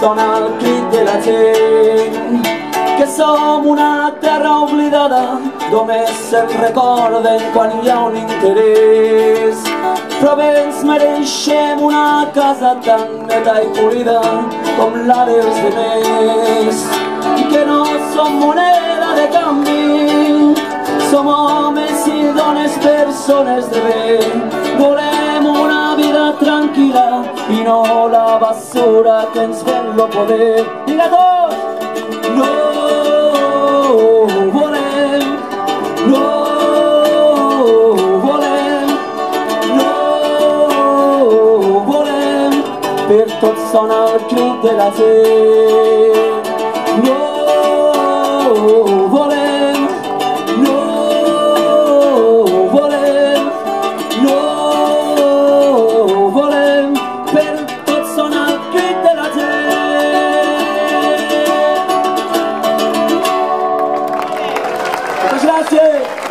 sona el crit de la gent. Que som una terra oblidada només se'n recorden quan hi ha un interès. Però bé ens mereixem una casa tan neta i polida com la dels demés. Que no som moneda de canvi som homes i dones persones de bé. Volem vida tranquil·la i no la basura que ens ven lo poder Vinga tots! No volem, no volem, no volem, per tot sona el crit de la. gracias.